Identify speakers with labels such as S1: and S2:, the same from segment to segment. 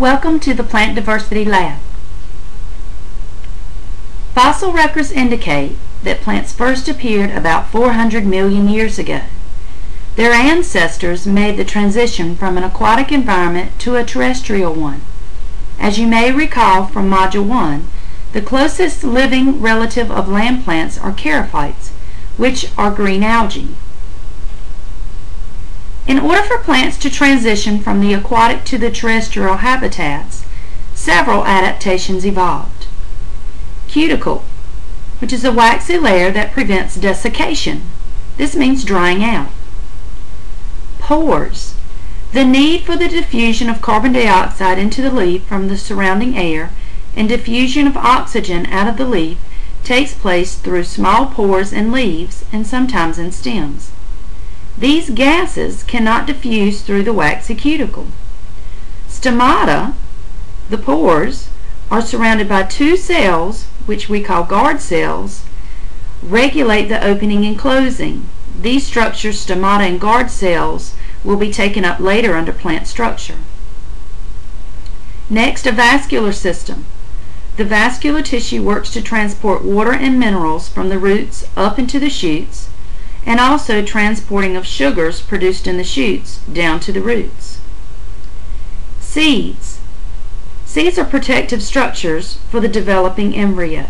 S1: Welcome to the Plant Diversity Lab. Fossil records indicate that plants first appeared about 400 million years ago. Their ancestors made the transition from an aquatic environment to a terrestrial one. As you may recall from Module 1, the closest living relative of land plants are charophytes, which are green algae. In order for plants to transition from the aquatic to the terrestrial habitats, several adaptations evolved. Cuticle, which is a waxy layer that prevents desiccation. This means drying out. Pores, the need for the diffusion of carbon dioxide into the leaf from the surrounding air and diffusion of oxygen out of the leaf takes place through small pores in leaves and sometimes in stems. These gases cannot diffuse through the waxy cuticle. Stomata, the pores, are surrounded by two cells, which we call guard cells, regulate the opening and closing. These structures, stomata and guard cells, will be taken up later under plant structure. Next, a vascular system. The vascular tissue works to transport water and minerals from the roots up into the shoots and also transporting of sugars produced in the shoots down to the roots. Seeds. Seeds are protective structures for the developing embryo.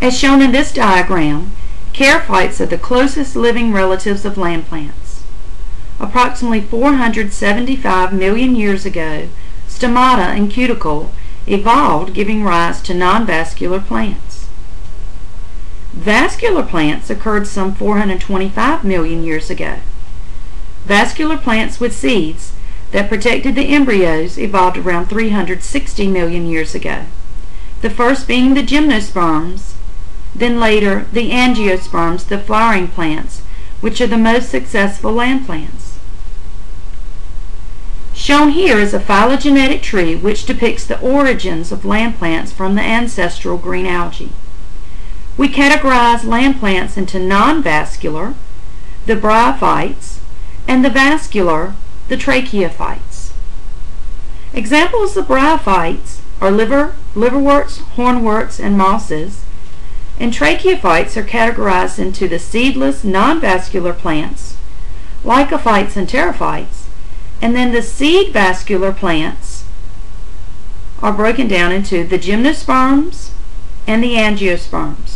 S1: As shown in this diagram, charophytes are the closest living relatives of land plants. Approximately 475 million years ago, stomata and cuticle evolved giving rise to non-vascular plants. Vascular plants occurred some 425 million years ago. Vascular plants with seeds that protected the embryos evolved around 360 million years ago. The first being the gymnosperms, then later the angiosperms, the flowering plants, which are the most successful land plants. Shown here is a phylogenetic tree which depicts the origins of land plants from the ancestral green algae. We categorize land plants into non-vascular, the bryophytes, and the vascular, the tracheophytes. Examples of bryophytes are liver, liverworts, hornworts, and mosses, and tracheophytes are categorized into the seedless non-vascular plants, lycophytes and pterophytes, and then the seed vascular plants are broken down into the gymnosperms and the angiosperms.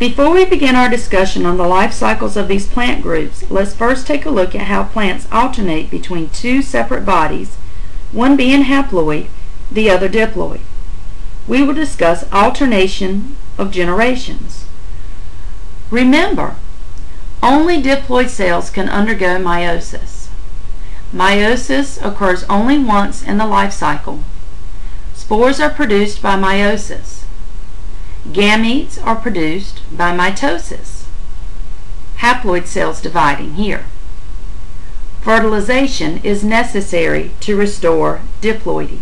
S1: Before we begin our discussion on the life cycles of these plant groups, let's first take a look at how plants alternate between two separate bodies, one being haploid, the other diploid. We will discuss alternation of generations. Remember, only diploid cells can undergo meiosis. Meiosis occurs only once in the life cycle. Spores are produced by meiosis. Gametes are produced by mitosis, haploid cells dividing here. Fertilization is necessary to restore diploidy.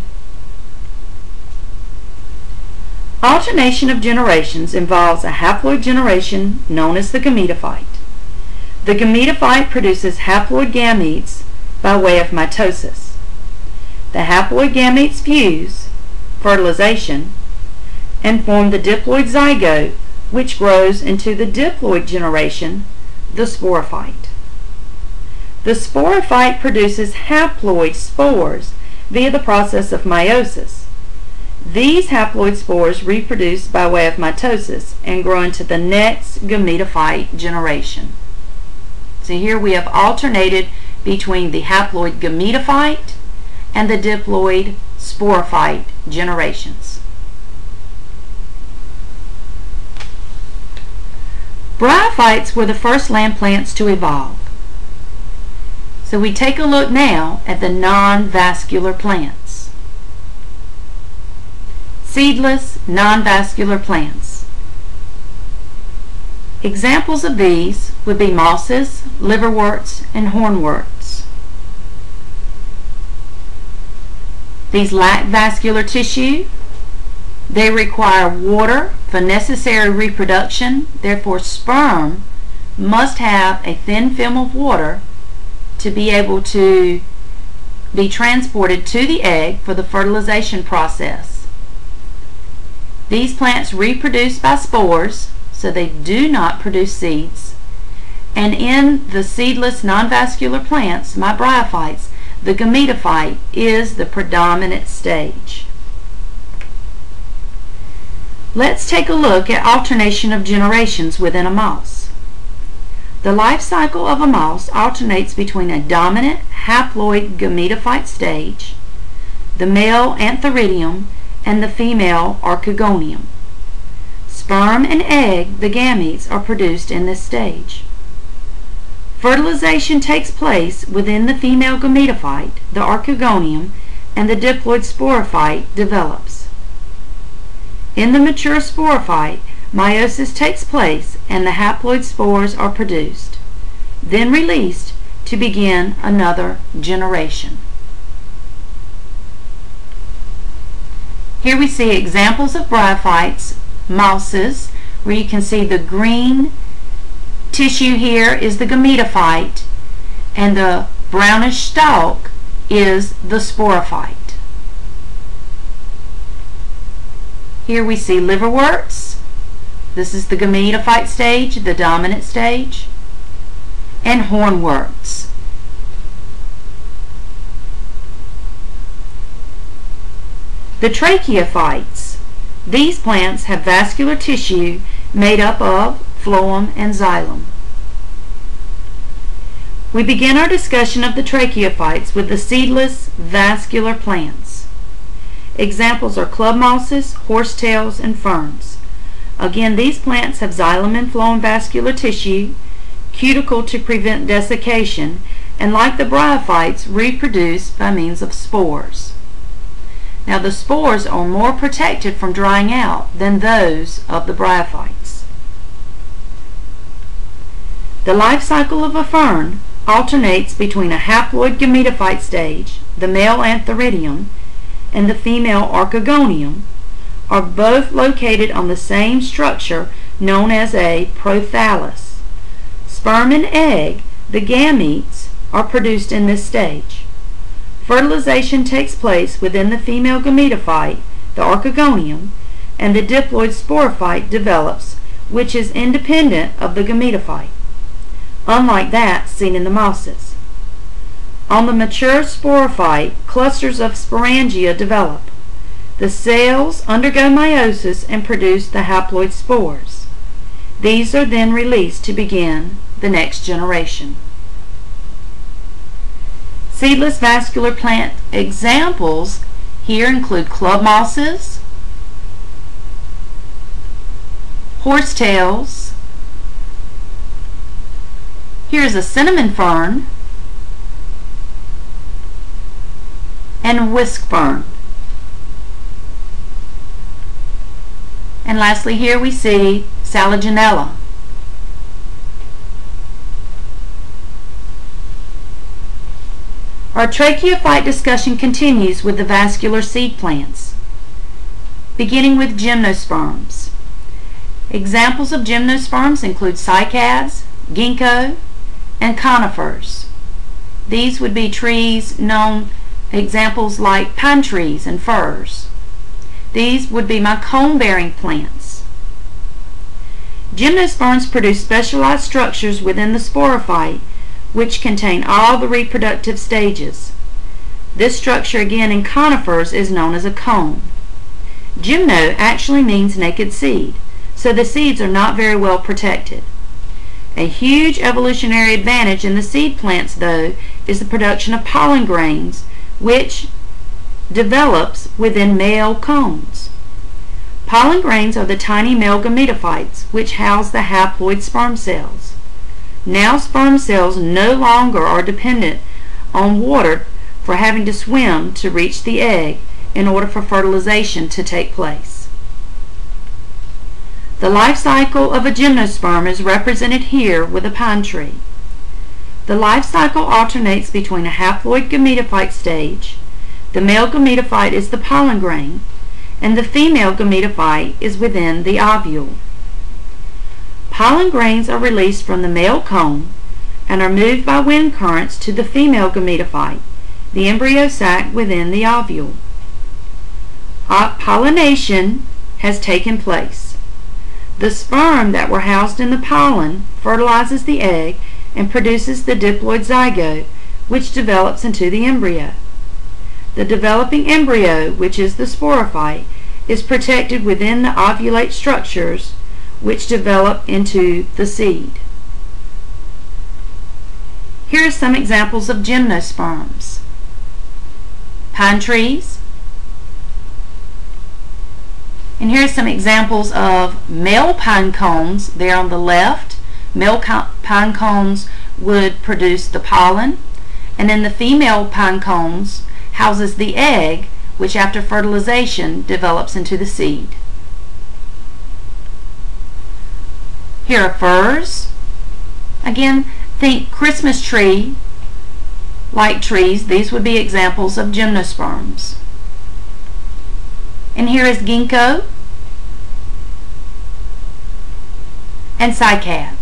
S1: Alternation of generations involves a haploid generation known as the gametophyte. The gametophyte produces haploid gametes by way of mitosis. The haploid gametes fuse, fertilization, and form the diploid zygote, which grows into the diploid generation, the sporophyte. The sporophyte produces haploid spores via the process of meiosis. These haploid spores reproduce by way of mitosis and grow into the next gametophyte generation. So here we have alternated between the haploid gametophyte and the diploid sporophyte generations. Bryophytes were the first land plants to evolve. So we take a look now at the non-vascular plants. Seedless, non-vascular plants. Examples of these would be mosses, liverworts, and hornworts. These lack vascular tissue they require water for necessary reproduction. Therefore, sperm must have a thin film of water to be able to be transported to the egg for the fertilization process. These plants reproduce by spores, so they do not produce seeds. And in the seedless non-vascular plants, my bryophytes, the gametophyte is the predominant stage. Let's take a look at alternation of generations within a moss. The life cycle of a moss alternates between a dominant haploid gametophyte stage, the male antheridium, and the female archegonium. Sperm and egg, the gametes, are produced in this stage. Fertilization takes place within the female gametophyte, the archegonium, and the diploid sporophyte develops. In the mature sporophyte, meiosis takes place and the haploid spores are produced, then released to begin another generation. Here we see examples of bryophytes, mosses, where you can see the green tissue here is the gametophyte and the brownish stalk is the sporophyte. Here we see liverworts. This is the gametophyte stage, the dominant stage. And hornworts. The tracheophytes. These plants have vascular tissue made up of phloem, and xylem. We begin our discussion of the tracheophytes with the seedless vascular plants. Examples are club mosses, horsetails, and ferns. Again, these plants have xylem and phloem vascular tissue, cuticle to prevent desiccation, and like the bryophytes, reproduce by means of spores. Now the spores are more protected from drying out than those of the bryophytes. The life cycle of a fern alternates between a haploid gametophyte stage, the male antheridium, and the female archegonium, are both located on the same structure known as a prothallus. Sperm and egg, the gametes, are produced in this stage. Fertilization takes place within the female gametophyte, the archegonium, and the diploid sporophyte develops, which is independent of the gametophyte unlike that seen in the mosses. On the mature sporophyte, clusters of sporangia develop. The cells undergo meiosis and produce the haploid spores. These are then released to begin the next generation. Seedless vascular plant examples here include club mosses, horsetails, Here's a cinnamon fern and whisk fern. And lastly here we see Selaginella. Our tracheophyte discussion continues with the vascular seed plants, beginning with gymnosperms. Examples of gymnosperms include cycads, ginkgo, and conifers. These would be trees known examples like pine trees and firs. These would be my cone-bearing plants. Gymnosperms produce specialized structures within the sporophyte which contain all the reproductive stages. This structure again in conifers is known as a cone. Gymno actually means naked seed, so the seeds are not very well protected. A huge evolutionary advantage in the seed plants, though, is the production of pollen grains, which develops within male cones. Pollen grains are the tiny male gametophytes, which house the haploid sperm cells. Now sperm cells no longer are dependent on water for having to swim to reach the egg in order for fertilization to take place. The life cycle of a gymnosperm is represented here with a pine tree. The life cycle alternates between a haploid gametophyte stage, the male gametophyte is the pollen grain, and the female gametophyte is within the ovule. Pollen grains are released from the male cone, and are moved by wind currents to the female gametophyte, the embryo sac within the ovule. Uh, pollination has taken place. The sperm that were housed in the pollen fertilizes the egg and produces the diploid zygote, which develops into the embryo. The developing embryo, which is the sporophyte, is protected within the ovulate structures which develop into the seed. Here are some examples of gymnosperms. Pine trees. And here are some examples of male pine cones there on the left. Male pine cones would produce the pollen, and then the female pine cones houses the egg, which after fertilization develops into the seed. Here are firs. Again, think Christmas tree like trees. These would be examples of gymnosperms. And here is ginkgo and cycads.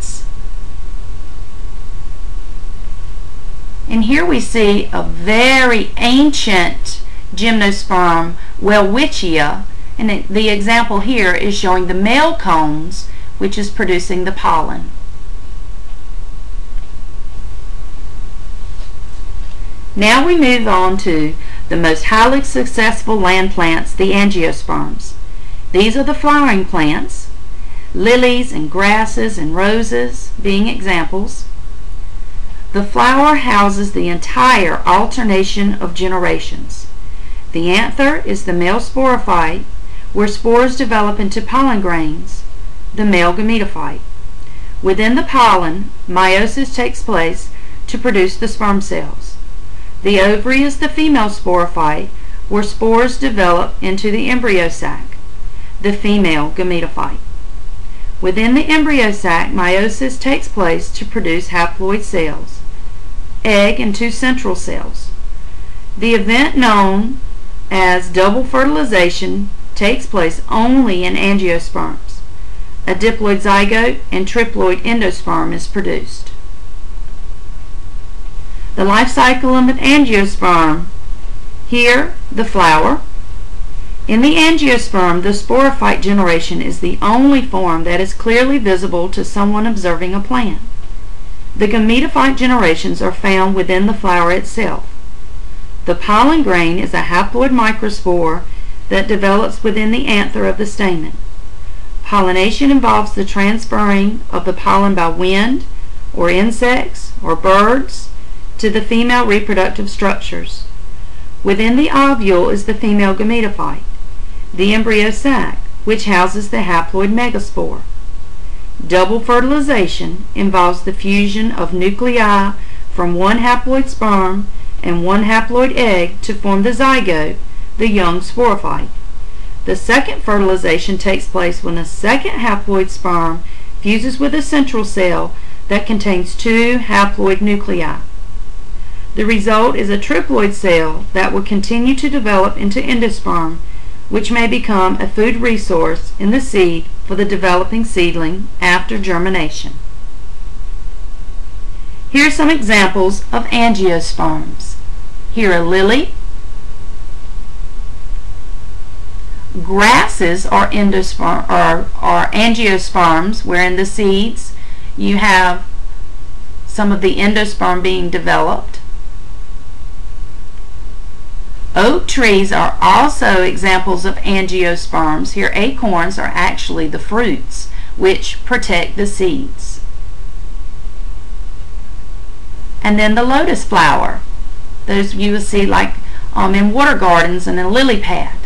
S1: And here we see a very ancient gymnosperm, Welwitschia, and the example here is showing the male cones, which is producing the pollen. Now we move on to the most highly successful land plants, the angiosperms. These are the flowering plants, lilies and grasses and roses being examples. The flower houses the entire alternation of generations. The anther is the male sporophyte, where spores develop into pollen grains, the male gametophyte. Within the pollen, meiosis takes place to produce the sperm cells. The ovary is the female sporophyte, where spores develop into the embryo sac, the female gametophyte. Within the embryo sac, meiosis takes place to produce haploid cells, egg and two central cells. The event known as double fertilization takes place only in angiosperms. A diploid zygote and triploid endosperm is produced. The life cycle of an angiosperm. Here, the flower, in the angiosperm, the sporophyte generation is the only form that is clearly visible to someone observing a plant. The gametophyte generations are found within the flower itself. The pollen grain is a haploid microspore that develops within the anther of the stamen. Pollination involves the transferring of the pollen by wind, or insects, or birds, to the female reproductive structures. Within the ovule is the female gametophyte the embryo sac, which houses the haploid megaspore. Double fertilization involves the fusion of nuclei from one haploid sperm and one haploid egg to form the zygote, the young sporophyte. The second fertilization takes place when a second haploid sperm fuses with a central cell that contains two haploid nuclei. The result is a triploid cell that will continue to develop into endosperm which may become a food resource in the seed for the developing seedling after germination. Here are some examples of angiosperms. Here a lily. Grasses are, endosperm, or, are angiosperms, where in the seeds you have some of the endosperm being developed. Oak trees are also examples of angiosperms. Here acorns are actually the fruits which protect the seeds. And then the lotus flower. Those you will see like um, in water gardens and in lily pads.